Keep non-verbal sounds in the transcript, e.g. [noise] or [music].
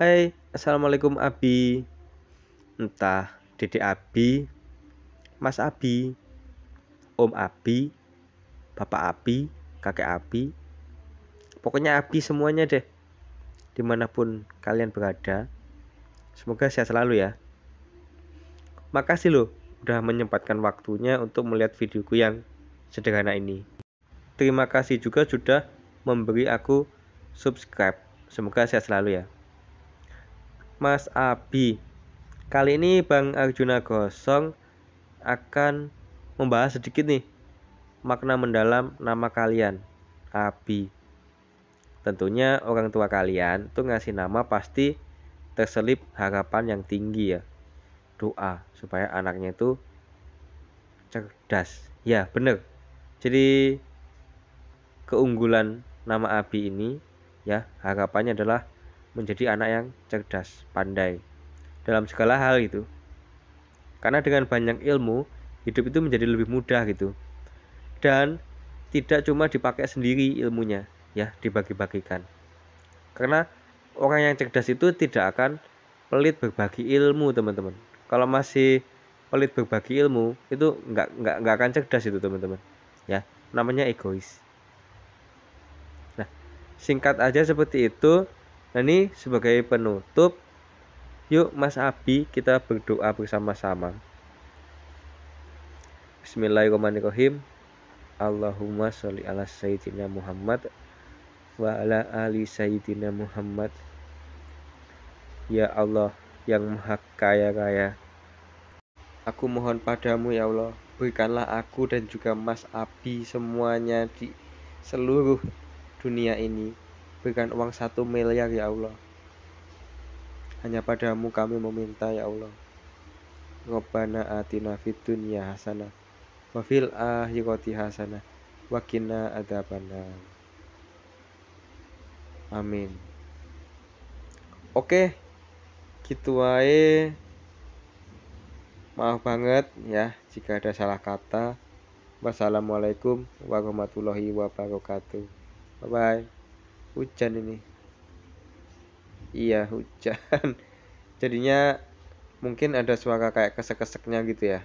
Hai, Assalamualaikum Abi. Entah Dede Abi Mas Abi Om Abi Bapak Abi Kakek Abi. Pokoknya Abi semuanya deh Di mana pun kalian berada. Semoga sehat selalu ya. Makasih loh Udah menyempatkan waktunya untuk melihat videoku yang sederhana ini. Terima kasih juga sudah memberi aku subscribe. Semoga sehat selalu ya Mas Abi. Kali ini Bang Arjuna Gosong akan membahas sedikit nih makna mendalam nama kalian, Abi. Tentunya orang tua kalian tuh ngasih nama pasti terselip harapan yang tinggi ya. Doa supaya anaknya itu cerdas. Ya, bener. Jadi keunggulan nama Abi ini ya harapannya adalah menjadi anak yang cerdas, pandai dalam segala hal itu. Karena dengan banyak ilmu, hidup itu menjadi lebih mudah gitu. Dan tidak cuma dipakai sendiri ilmunya, ya, dibagi-bagikan. Karena orang yang cerdas itu tidak akan pelit berbagi ilmu, teman-teman. Kalau masih pelit berbagi ilmu, itu nggak nggak nggak akan cerdas itu, teman-teman. Ya, namanya egois. Nah, singkat aja seperti itu Nah ini sebagai penutup, yuk Mas Abi kita berdoa bersama-sama. Bismillahirrahmanirrahim. Allahumma sholli ala sayyidina Muhammad wa ala ali sayyidina Muhammad. Ya Allah yang maha kaya raya. Aku mohon padamu ya Allah, berikanlah aku dan juga Mas Abi semuanya di seluruh dunia ini berikan uang satu miliar ya Allah. Hanya padamu kami meminta ya Allah. Rabbana atina fid dunya hasanah wa fil akhirati hasanah wa qina amin. Oke gitu wae. Maaf banget ya jika ada salah kata. Wassalamualaikum warahmatullahi wabarakatuh. Bye bye hujan ini. Iya hujan. [laughs] Jadinya mungkin ada suara kayak kesek-keseknya gitu ya